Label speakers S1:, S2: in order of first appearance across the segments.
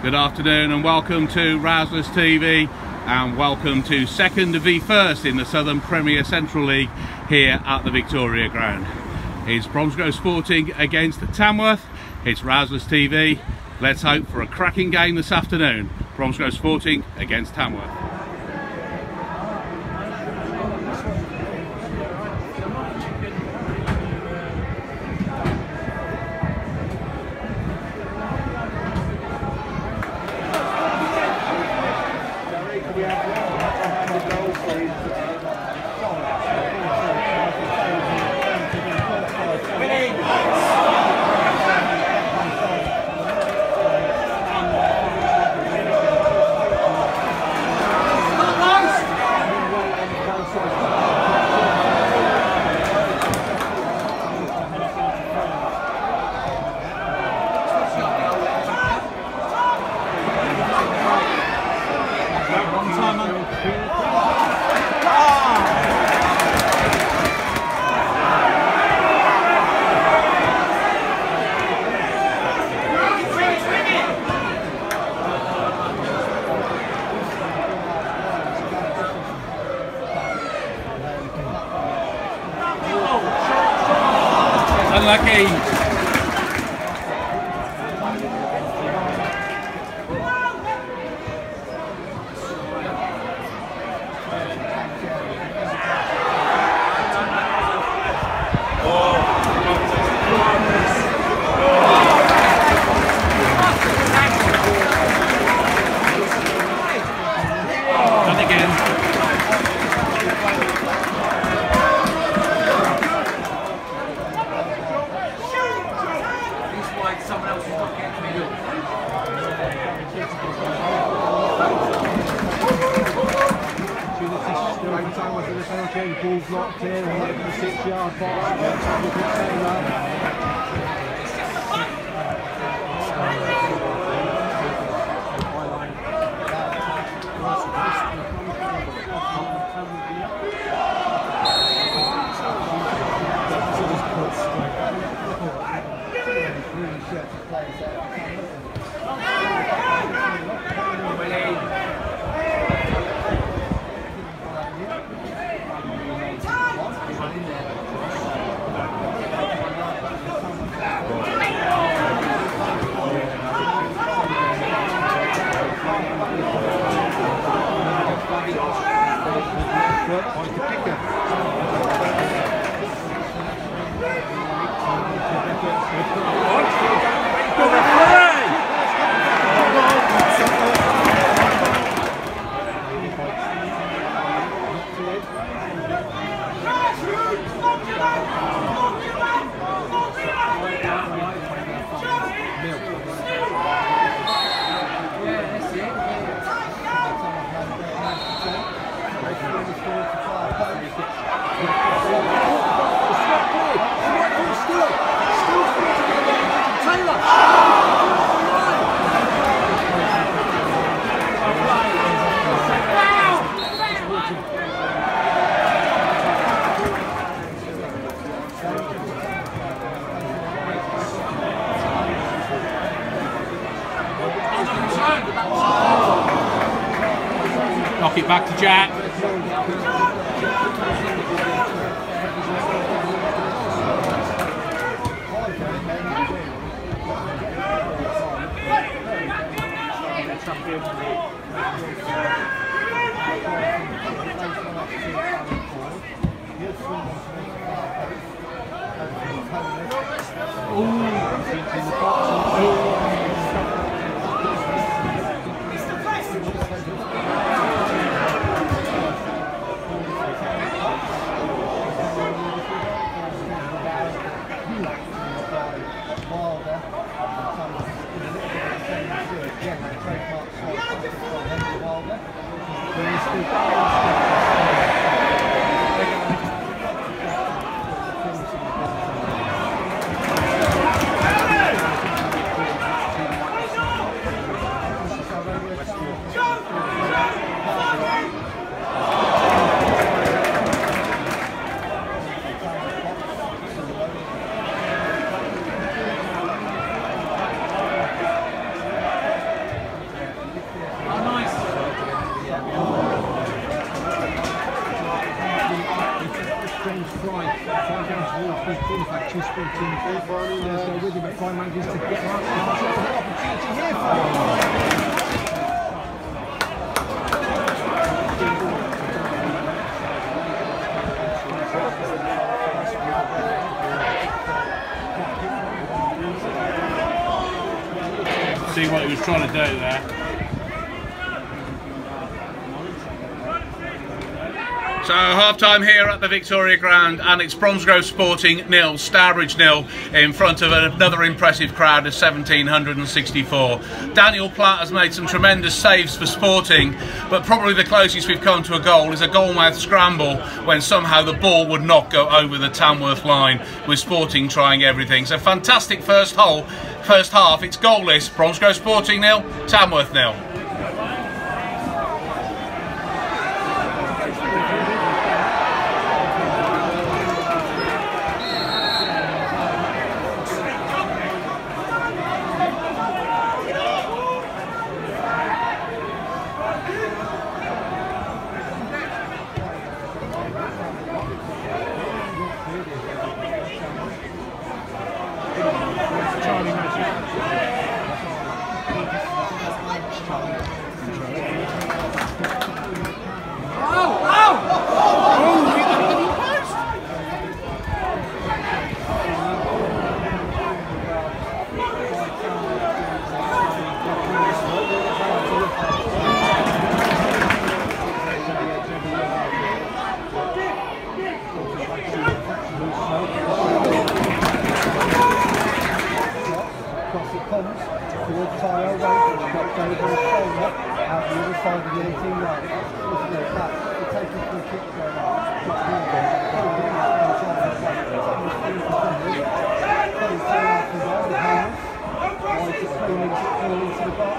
S1: Good afternoon and welcome to Rouslers TV and welcome to second v first in the Southern Premier Central League here at the Victoria Ground. It's Bromsgrove Sporting against Tamworth. It's Rouslers TV. Let's hope for a cracking game this afternoon. Bromsgrove Sporting against Tamworth.
S2: Ball's locked in, hit the six yard box.
S1: back to Jack. Ooh. Ooh. Trying to do there. So half time here at the Victoria Ground and it's Bromsgrove Sporting nil, Stourbridge nil in front of another impressive crowd of 1764. Daniel Platt has made some tremendous saves for Sporting but probably the closest we've come to a goal is a goalmouth scramble when somehow the ball would not go over the Tamworth line with Sporting trying everything. So fantastic first hole, first half, it's goalless, Bromsgrove Sporting nil, Tamworth nil.
S2: 少林的心。pas.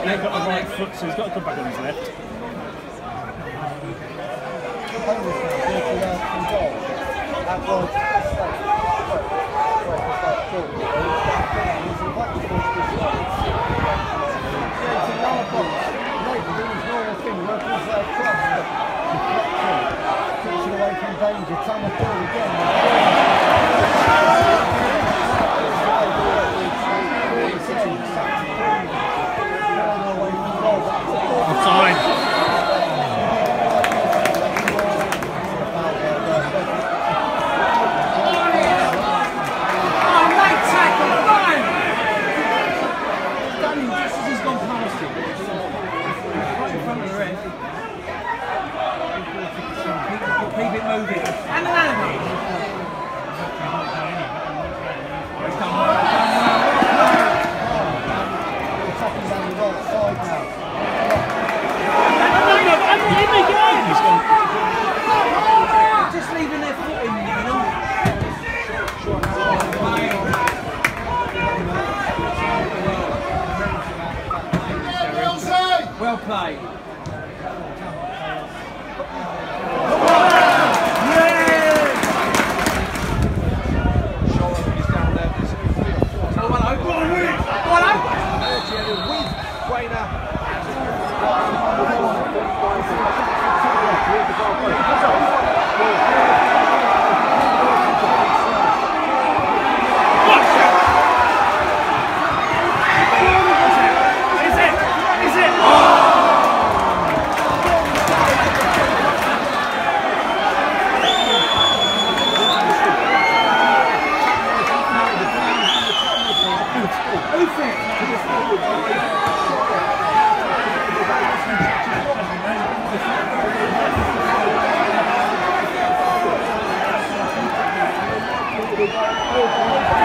S2: He's
S3: got the right foot, so he's got to come back on his left.
S2: Bonus now, 30 yards. Danger, Thomas Doyle again.
S4: Well played. Oh, well, oh, go on, Willie. Go on, oh.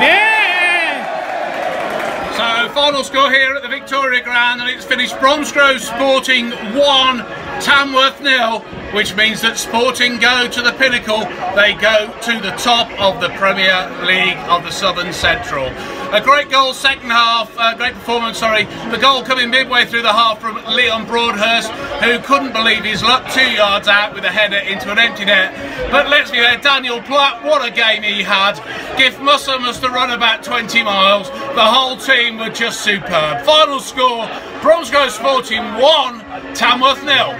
S1: Yeah! So final score here at the Victoria Ground and it's finished Bromsgrove Sporting 1, Tamworth nil, which means that Sporting go to the pinnacle. They go to the top of the Premier League of the Southern Central. A great goal second half, great performance, sorry. The goal coming midway through the half from Leon Broadhurst, who couldn't believe his luck, two yards out with a header into an empty net. But let's be fair, Daniel Platt, what a game he had. Gift Musser must have run about 20 miles. The whole team were just superb. Final score, Bromsgrove Sporting 1, Tamworth nil.